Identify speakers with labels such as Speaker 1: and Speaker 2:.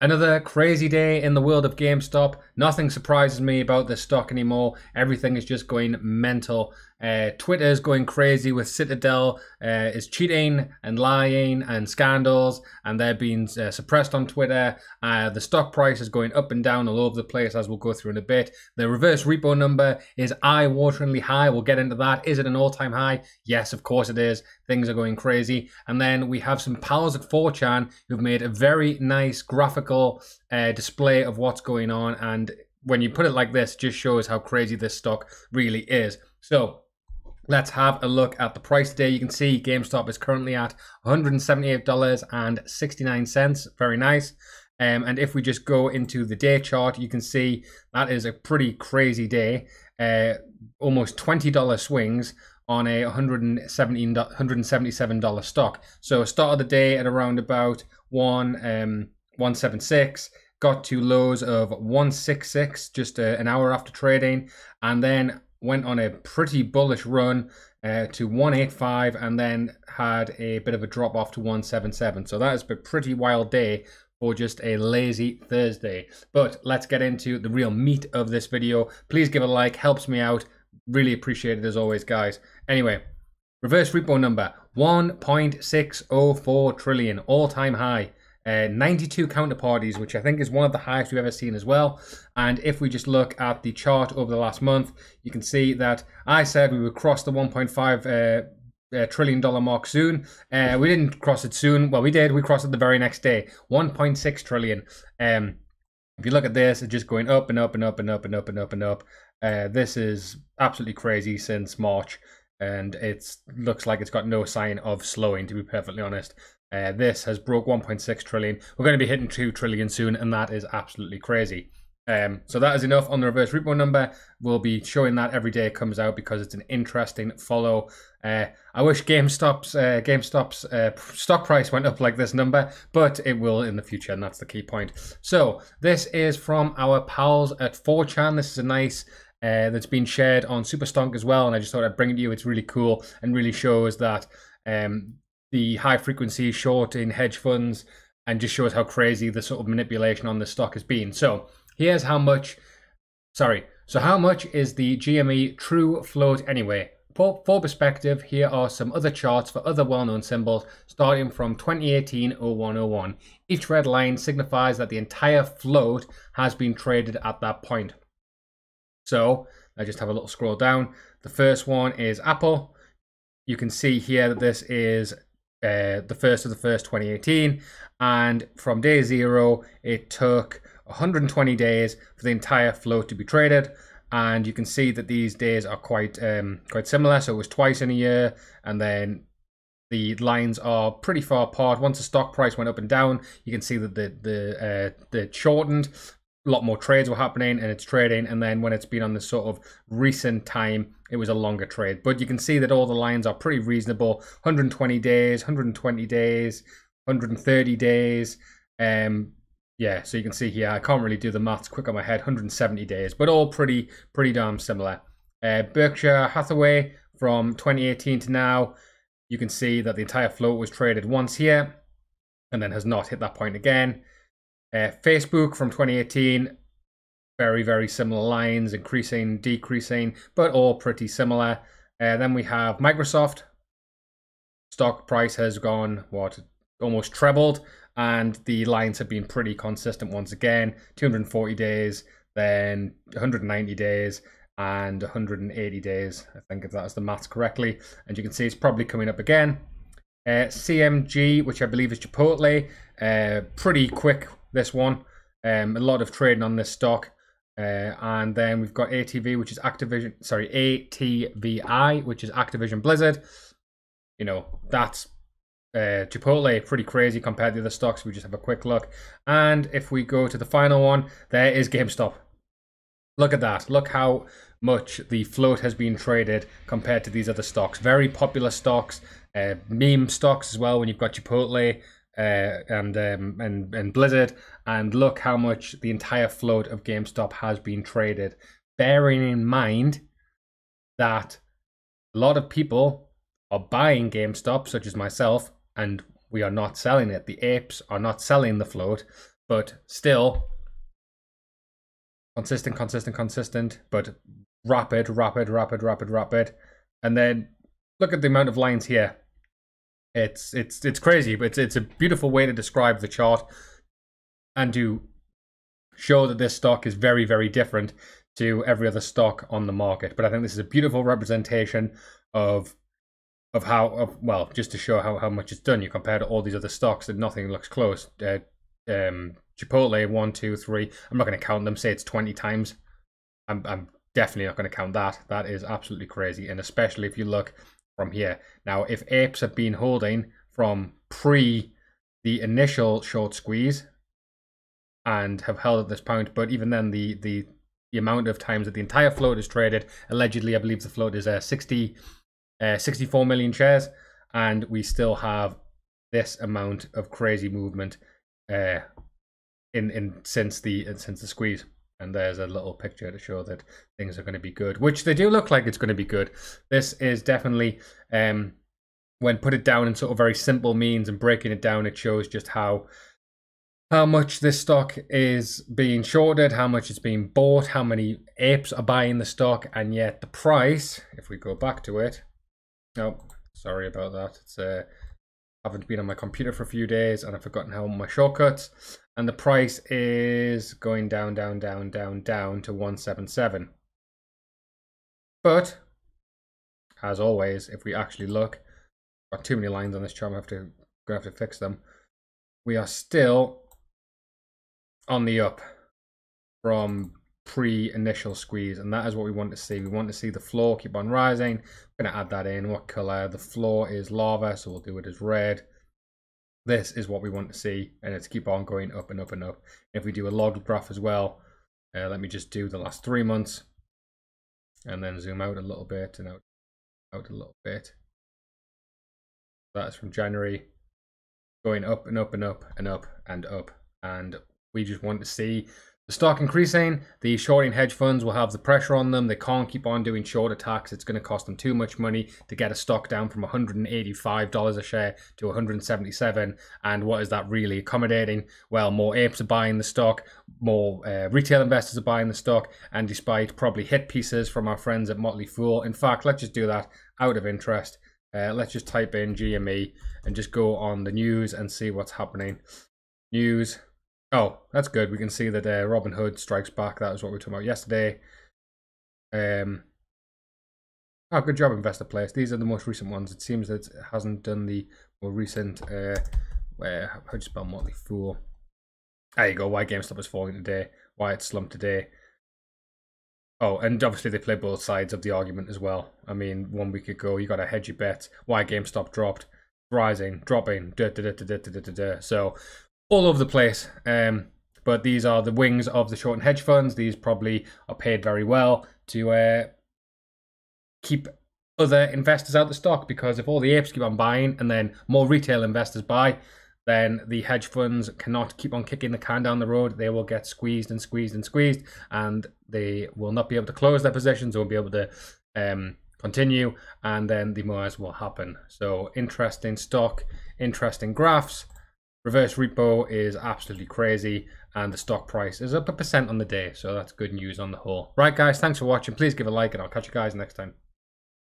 Speaker 1: Another crazy day in the world of GameStop. Nothing surprises me about this stock anymore. Everything is just going mental. Uh, Twitter is going crazy with Citadel uh, is cheating and lying and scandals, and they're being uh, suppressed on Twitter. Uh, the stock price is going up and down all over the place, as we'll go through in a bit. The reverse repo number is eye-wateringly high. We'll get into that. Is it an all-time high? Yes, of course it is. Things are going crazy. And then we have some pals at 4chan who've made a very nice graphical uh, display of what's going on, and when you put it like this, just shows how crazy this stock really is. So Let's have a look at the price today. You can see GameStop is currently at $178.69. Very nice. Um, and if we just go into the day chart, you can see that is a pretty crazy day. Uh, almost $20 swings on a $117, $177 stock. So start of the day at around about 1, um, 176 got to lows of 166 just a, uh, an hour after trading and then went on a pretty bullish run uh, to 185 and then had a bit of a drop off to 177. So that has been a pretty wild day for just a lazy Thursday. But let's get into the real meat of this video. Please give a like, helps me out. Really appreciate it as always, guys. Anyway, reverse repo number 1.604 trillion, all time high. Uh, 92 counterparties, which I think is one of the highest we've ever seen as well. And if we just look at the chart over the last month, you can see that I said we would cross the 1.5 uh, uh, trillion dollar mark soon. Uh, we didn't cross it soon. Well, we did. We crossed it the very next day. 1.6 trillion. Um, if you look at this, it's just going up and up and up and up and up and up and up. Uh, this is absolutely crazy since March, and it looks like it's got no sign of slowing. To be perfectly honest, uh, this has broke 1.6 trillion. We're going to be hitting 2 trillion soon, and that is absolutely crazy. Um, so that is enough on the reverse repo number. We'll be showing that every day it comes out because it's an interesting follow. Uh, I wish GameStop's uh, GameStop's uh, stock price went up like this number, but it will in the future, and that's the key point. So this is from our pals at 4chan. This is a nice uh, that's been shared on Superstonk as well, and I just thought I'd bring it to you. It's really cool and really shows that um, the high frequency short in hedge funds and just shows how crazy the sort of manipulation on the stock has been. So here's how much, sorry, so how much is the GME true float anyway? For, for perspective, here are some other charts for other well-known symbols starting from 2018-0101. Each red line signifies that the entire float has been traded at that point. So I just have a little scroll down. The first one is Apple. You can see here that this is uh, the first of the first 2018, and from day zero, it took 120 days for the entire float to be traded. And you can see that these days are quite um, quite similar. So it was twice in a year, and then the lines are pretty far apart. Once the stock price went up and down, you can see that the the uh, the shortened. Lot more trades were happening, and it's trading. And then when it's been on this sort of recent time, it was a longer trade. But you can see that all the lines are pretty reasonable 120 days, 120 days, 130 days. Um, yeah, so you can see here, I can't really do the maths quick on my head, 170 days, but all pretty, pretty damn similar. Uh, Berkshire Hathaway from 2018 to now, you can see that the entire float was traded once here and then has not hit that point again. Uh, Facebook from 2018, very, very similar lines, increasing, decreasing, but all pretty similar. Uh, then we have Microsoft. Stock price has gone, what, almost trebled, and the lines have been pretty consistent once again 240 days, then 190 days, and 180 days, I think, if that's the maths correctly. And you can see it's probably coming up again. Uh, CMG, which I believe is Chipotle, uh, pretty quick, this one. Um, a lot of trading on this stock. Uh, and then we've got ATV, which is Activision, sorry, ATVI, which is Activision Blizzard. You know, that's uh, Chipotle, pretty crazy compared to the other stocks. We just have a quick look. And if we go to the final one, there is GameStop. Look at that. Look how much the float has been traded compared to these other stocks. Very popular stocks, uh, meme stocks as well when you've got Chipotle uh, and um, and and Blizzard, and look how much the entire float of GameStop has been traded. Bearing in mind that a lot of people are buying GameStop, such as myself, and we are not selling it. The apes are not selling the float, but still consistent, consistent, consistent, but rapid, rapid, rapid, rapid, rapid. And then look at the amount of lines here. It's it's it's crazy, but it's it's a beautiful way to describe the chart and to show that this stock is very, very different to every other stock on the market. But I think this is a beautiful representation of of how of, well, just to show how, how much it's done. You compare to all these other stocks that nothing looks close. Uh, um, Chipotle, one, two, three. I'm not going to count them. Say it's 20 times. I'm, I'm definitely not going to count that. That is absolutely crazy. And especially if you look from here. Now, if apes have been holding from pre the initial short squeeze and have held at this point, but even then, the the the amount of times that the entire float is traded, allegedly, I believe the float is uh, 60, uh, 64 million shares, and we still have this amount of crazy movement uh, in in since the since the squeeze. And there's a little picture to show that things are going to be good, which they do look like it's going to be good. This is definitely, um, when put it down in sort of very simple means and breaking it down, it shows just how how much this stock is being shorted, how much it's being bought, how many apes are buying the stock, and yet the price, if we go back to it, no, oh, sorry about that. It's uh, haven't been on my computer for a few days and I've forgotten how my shortcuts. And the price is going down, down, down, down, down to 177. But, as always, if we actually look, got too many lines on this chart, I have to, gonna have to fix them. We are still on the up from pre-initial squeeze and that is what we want to see. We want to see the floor keep on rising. I'm going to add that in. What color? The floor is lava so we'll do it as red. This is what we want to see and it's keep on going up and up and up. If we do a log graph as well uh, let me just do the last three months and then zoom out a little bit and out, out a little bit. That's from January. Going up and up and up and up and up and we just want to see the stock increasing, the shorting hedge funds will have the pressure on them. They can't keep on doing short attacks. It's going to cost them too much money to get a stock down from $185 a share to 177 And what is that really accommodating? Well, more apes are buying the stock, more uh, retail investors are buying the stock, and despite probably hit pieces from our friends at Motley Fool. In fact, let's just do that out of interest. Uh, let's just type in GME and just go on the news and see what's happening. News Oh, that's good. We can see that uh, Robinhood strikes back. That was what we were talking about yesterday. Um, oh, good job, InvestorPlace. These are the most recent ones. It seems that it hasn't done the more recent. Uh, where how do you spell Motley Fool? There you go. Why GameStop is falling today? Why it's slumped today? Oh, and obviously they play both sides of the argument as well. I mean, one week ago you got a hedgy bet. Why GameStop dropped, rising, dropping, da da da da da da da. So all over the place. Um, but these are the wings of the short and hedge funds. These probably are paid very well to uh, keep other investors out the stock because if all the apes keep on buying and then more retail investors buy, then the hedge funds cannot keep on kicking the can down the road. They will get squeezed and squeezed and squeezed, and they will not be able to close their positions. Won't be able to um, continue, and then the merge will happen. So interesting stock, interesting graphs. Reverse repo is absolutely crazy and the stock price is up a percent on the day. So that's good news on the whole. Right, guys, thanks for watching. Please give a like and I'll catch you guys next time.